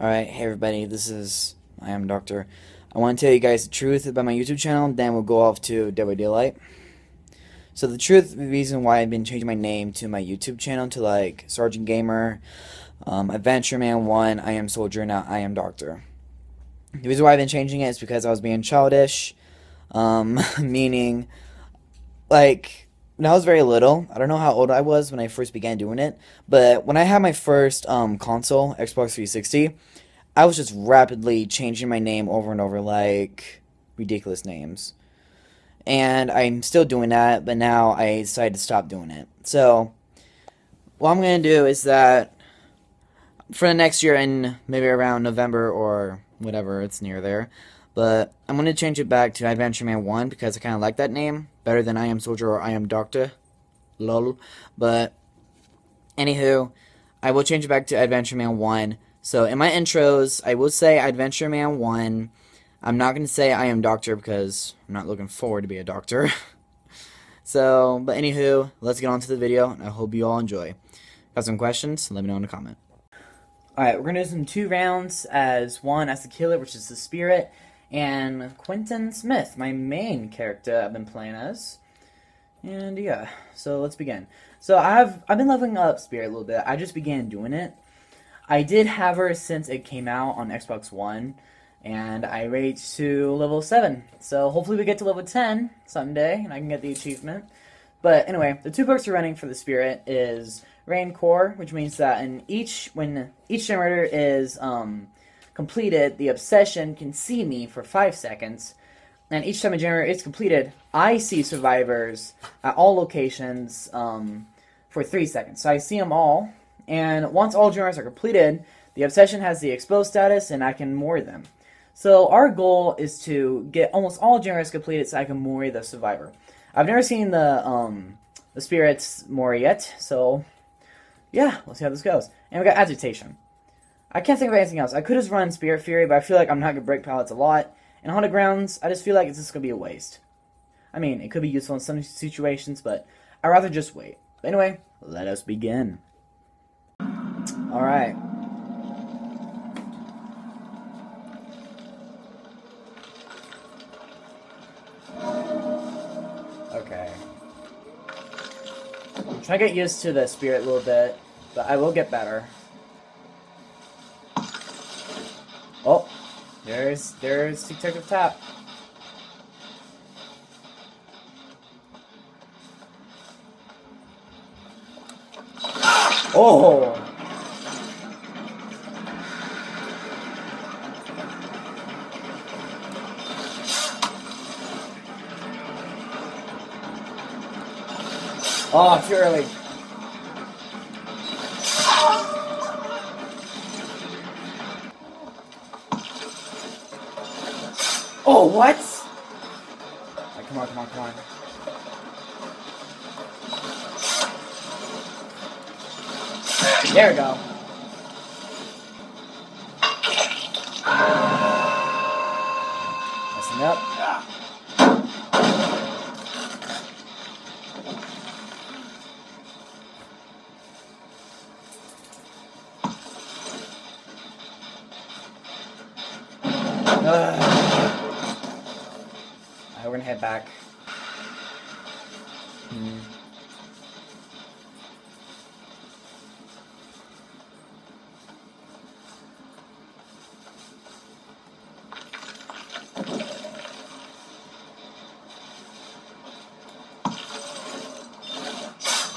Alright, hey everybody, this is I am Doctor. I want to tell you guys the truth about my YouTube channel, then we'll go off to Dead by Daylight. So the truth, the reason why I've been changing my name to my YouTube channel to like Sergeant Gamer, um, Adventure Man 1, I am Soldier, now I am Doctor. The reason why I've been changing it is because I was being childish, um, meaning, like, when I was very little, I don't know how old I was when I first began doing it, but when I had my first um, console, Xbox 360, I was just rapidly changing my name over and over like ridiculous names. And I'm still doing that, but now I decided to stop doing it. So, what I'm going to do is that for the next year, in maybe around November or whatever, it's near there, but I'm going to change it back to Adventure Man 1 because I kind of like that name better than I Am Soldier or I Am Doctor. Lol. But, anywho, I will change it back to Adventure Man 1. So, in my intros, I will say Adventure Man 1. I'm not going to say I Am Doctor because I'm not looking forward to be a doctor. so, but anywho, let's get on to the video. I hope you all enjoy. Got some questions? Let me know in the comment. Alright, we're going to do some two rounds as one as the killer, which is the spirit, and Quentin Smith, my main character I've been playing as. And yeah, so let's begin. So I've I've been leveling up Spirit a little bit. I just began doing it. I did have her since it came out on Xbox One, and I raised to level 7. So hopefully we get to level 10 someday, and I can get the achievement. But anyway, the two perks we're running for the Spirit is Rain Core, which means that in each when each generator is um, completed, the obsession can see me for five seconds. And each time a generator is completed, I see survivors at all locations um, for three seconds. So I see them all, and once all generators are completed, the obsession has the exposed status, and I can Mori them. So our goal is to get almost all generators completed, so I can Mori the survivor. I've never seen the um, the spirits Mori yet, so yeah, let's see how this goes. And we got agitation. I can't think of anything else. I could just run Spirit Fury, but I feel like I'm not going to break pallets a lot. And Haunted Grounds, I just feel like it's just going to be a waste. I mean, it could be useful in some situations, but I'd rather just wait. But anyway, let us begin. Alright. Okay. I'm trying to get used to the spirit a little bit, but I will get better. Oh, there's there's Detective Tapp. Oh. Oh, too early. Oh, what? Right, come on, come on, come on. There we go. Messing up. Alright, we're gonna head back. Hmm.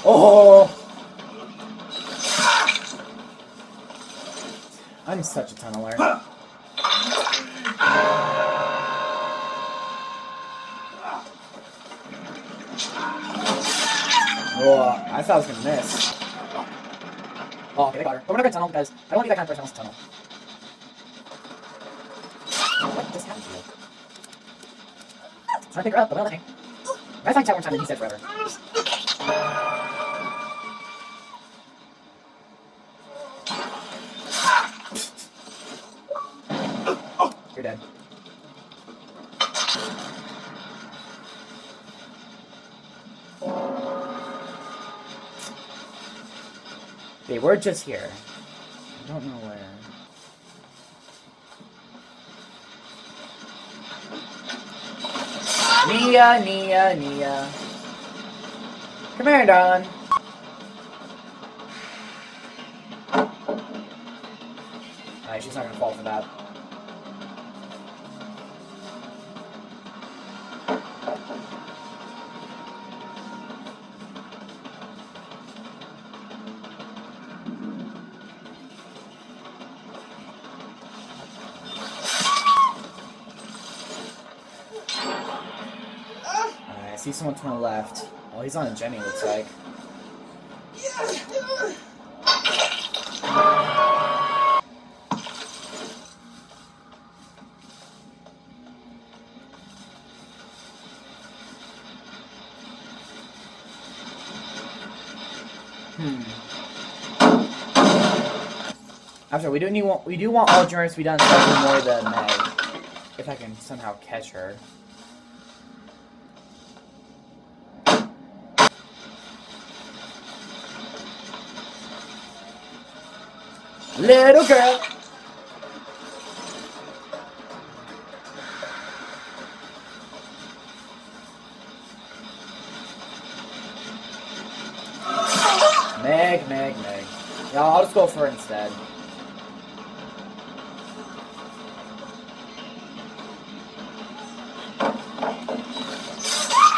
Oh! I'm such a tunneler. thought I was gonna miss. Oh, okay, they got her. But we're not gonna tunnel because I don't want to be that kind of person to tunnel. What just happened to you? Trying to pick her up, but we're not letting. I find chat one time he said forever. we're just here. I don't know where. Nea, Nea, Nea. Come here, Don. Alright, she's not gonna fall for that. Someone to my left. Oh, he's on a Jenny, looks like. Hmm. I'm sorry, we do need want we do want all journeys to be done more than Meg. If I can somehow catch her. Little girl. Meg, Meg, Meg. Yeah, I'll just go for it instead.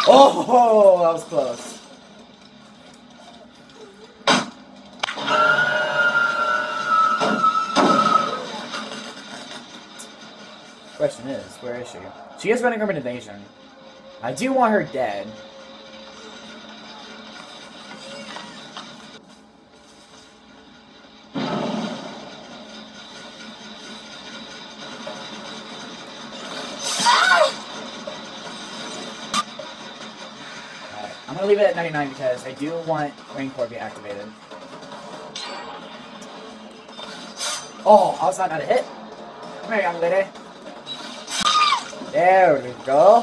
Oh, that was close. Question is, where is she? She is running an invasion. I do want her dead. I'm gonna leave it at 99 because I do want Raincore to be activated. Oh, I was not gonna hit. Come here, young lady. There we go.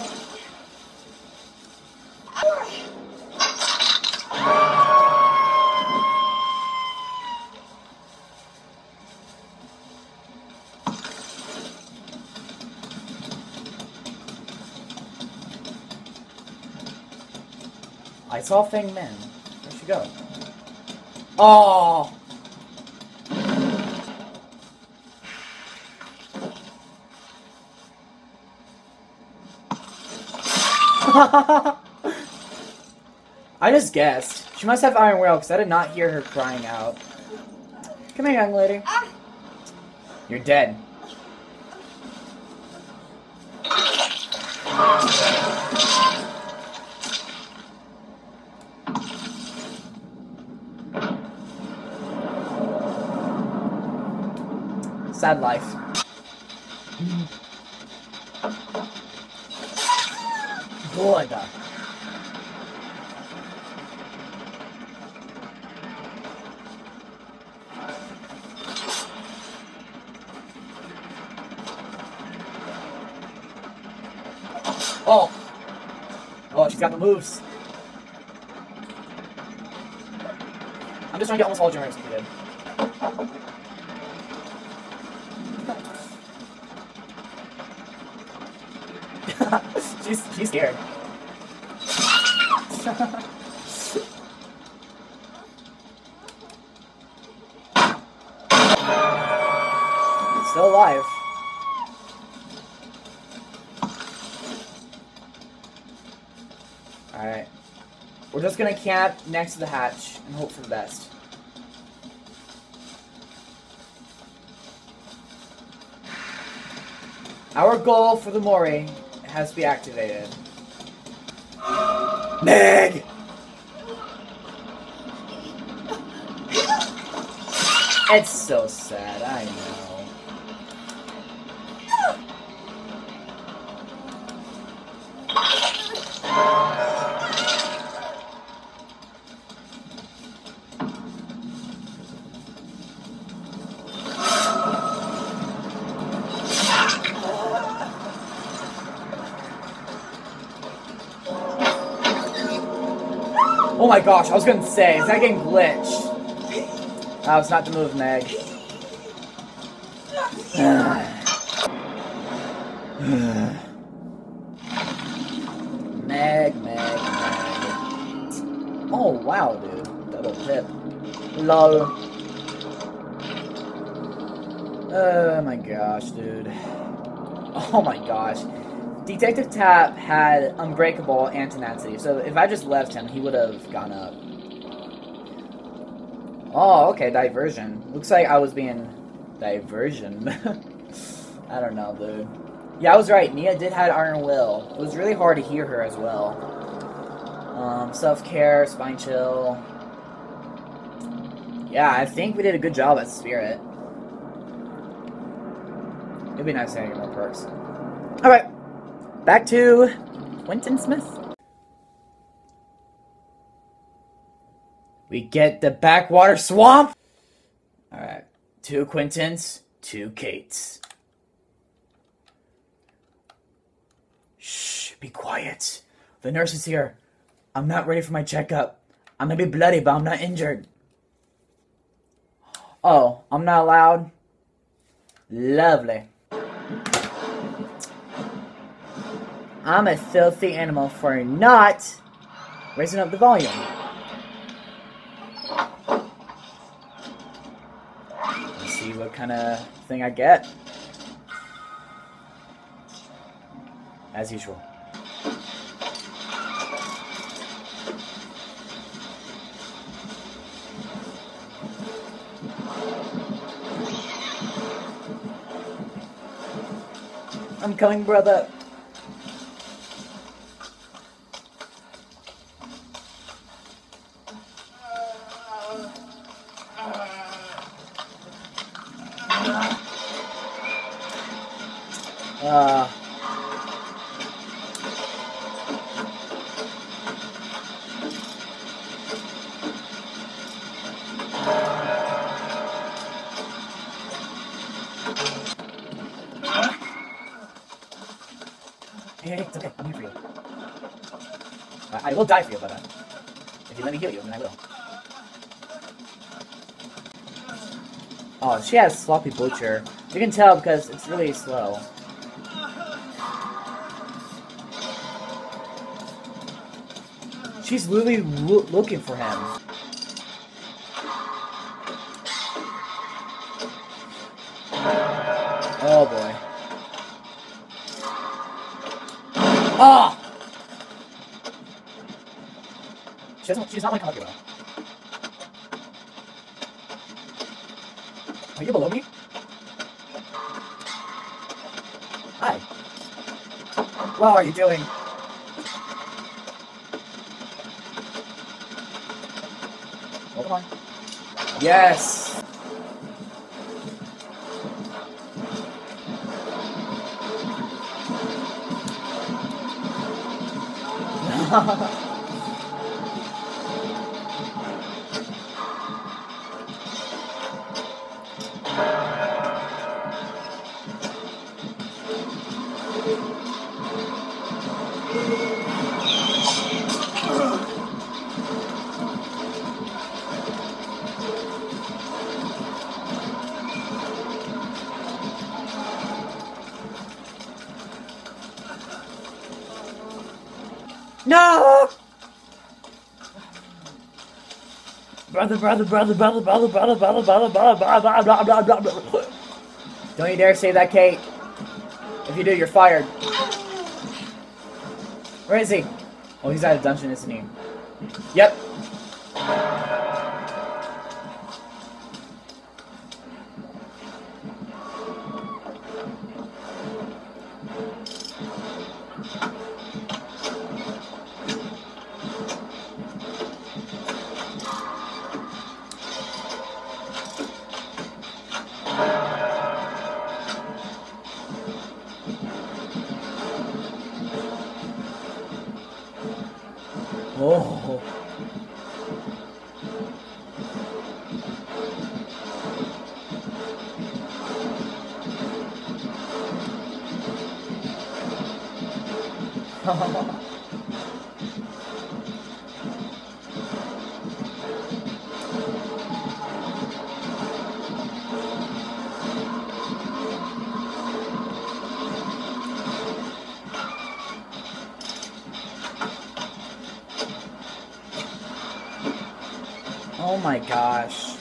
I saw Feng Min. Where'd she go? Oh! I just guessed. She must have Iron Will because I did not hear her crying out. Come here, young lady. You're dead. Sad life. Boy, da. Oh! Oh, she's got the moves. I'm just trying to get almost all generators completed. She's she's scared. Still alive. Alright. We're just gonna camp next to the hatch and hope for the best. Our goal for the Mori has to be activated. Meg! It's so sad, I know. Oh my gosh, I was gonna say, is that game glitched? That it's not the move, Meg. Meg, Meg, Meg. Oh wow, dude. Double pip. Lol. Oh my gosh, dude. Oh my gosh. Detective Tapp had Unbreakable and Tenacity, so if I just left him, he would have gone up. Oh, okay, diversion. Looks like I was being diversion. I don't know, dude. Yeah, I was right. Nea did have Iron Will. It was really hard to hear her as well. Um, self-care, spine chill. Yeah, I think we did a good job at Spirit. It'd be nice get more perks. Alright, back to Quentin Smith. We get the backwater swamp. Alright, two Quentins, two Kates. Shh, be quiet. The nurse is here. I'm not ready for my checkup. I may be bloody, but I'm not injured. Oh, I'm not allowed? Lovely. I'm a filthy animal for not raising up the volume. Let's see what kind of thing I get. As usual. I'm coming, brother. Will die for you, uh, if you let me heal you, then I will. Oh, she has sloppy butcher. You can tell because it's really slow. She's literally loo looking for him. She's not my Kagura. Are you below me? Hi. What are you doing? Hold on. Yes! Ha ha ha. No! Brother, brother, brother, brother, brother, brother, brother, brother, brother, blah, blah, blah, blah, blah. Don't you dare say that, Kate. If you do, you're fired. Where is he? Oh, he's at a dungeon, isn't he? Yep. Oh. Oh my gosh.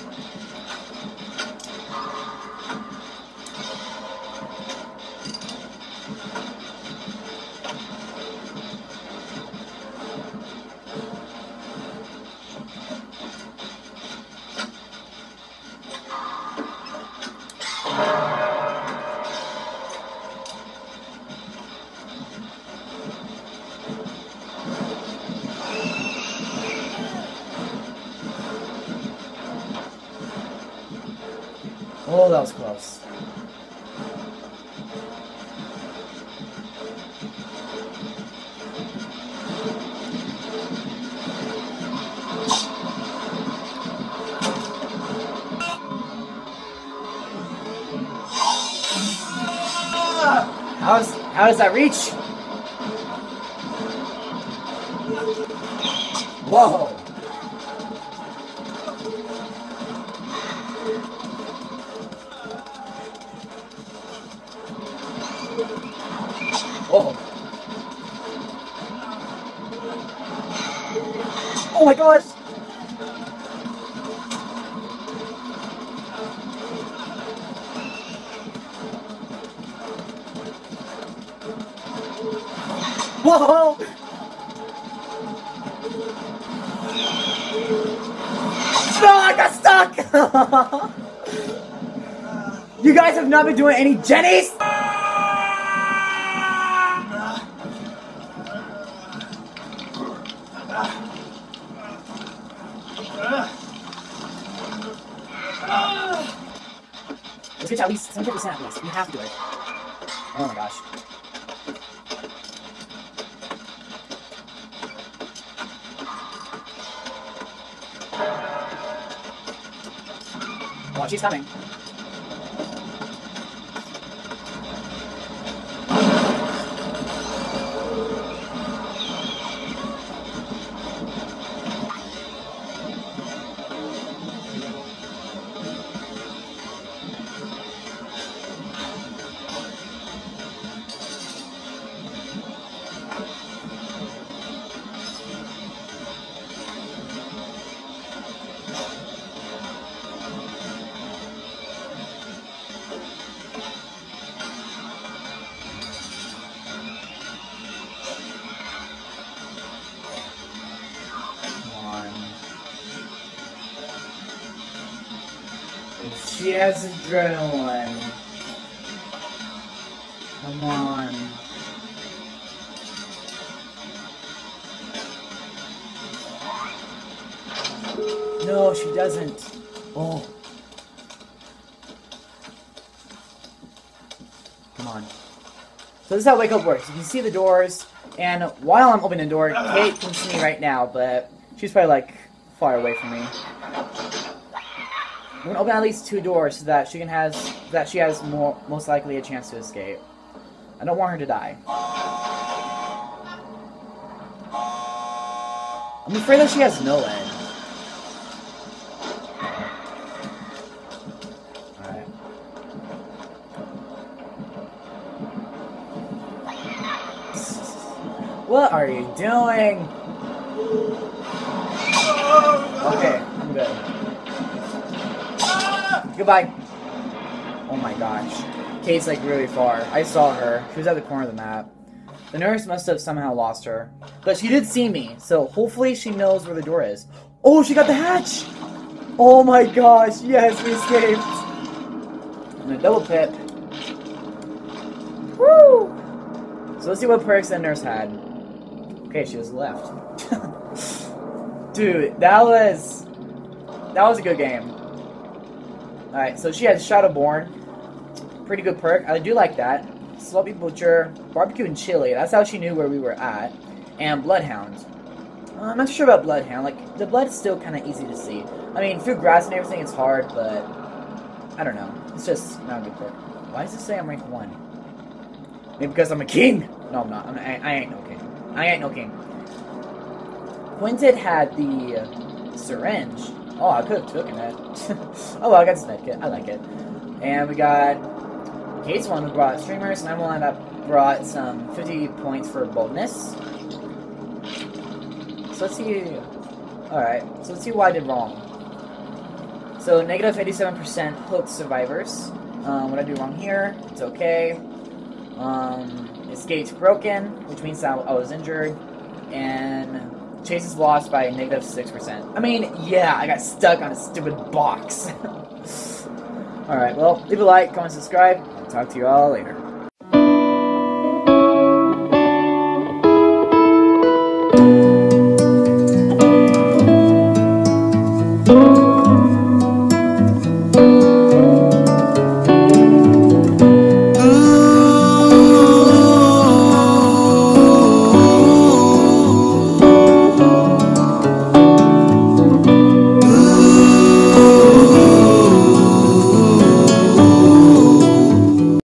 How does that reach? Whoa! Whoa! No, I got stuck! you guys have not been doing any jennies? Let's get to at least 70% at least. We have to do it. Oh my gosh. Oh, she's coming. She has adrenaline. Come on. No, she doesn't. Oh. Come on. So this is how Wake Up works. You can see the doors, and while I'm opening the door, Kate can see me right now, but she's probably like far away from me. I'm gonna open at least two doors so that she can has so that she has more most likely a chance to escape. I don't want her to die. I'm afraid that she has no end. What are you doing? Okay. Goodbye. Oh my gosh. Kate's like really far. I saw her. She was at the corner of the map. The nurse must have somehow lost her. But she did see me, so hopefully she knows where the door is. Oh, she got the hatch! Oh my gosh, yes, we escaped! I'm gonna double pip. Woo! So let's see what perks that nurse had. Okay, she was left. Dude, that was that was a good game. Alright, so she has Shadowborn. Pretty good perk. I do like that. Sloppy Butcher, Barbecue and Chili. That's how she knew where we were at. And Bloodhound. Uh, I'm not sure about Bloodhound. Like, the blood is still kind of easy to see. I mean, through grass and everything, it's hard, but I don't know. It's just not a good perk. Why does it say I'm rank 1? Maybe because I'm a king? No, I'm not. I'm, I, I ain't no king. I ain't no king. Quentin had the syringe. Oh, I could have taken it. oh well, I got this medkit. I like it. And we got Kate's one who brought streamers, and I'm one that brought some 50 points for boldness. So let's see. Alright, so let's see what I did wrong. So negative 87% hooked survivors. Um, what I do wrong here? It's okay. Um, escape's broken, which means I, I was injured. And chase is lost by negative 6%. I mean, yeah, I got stuck on a stupid box. Alright, well, leave a like, comment, subscribe. Talk to you all later.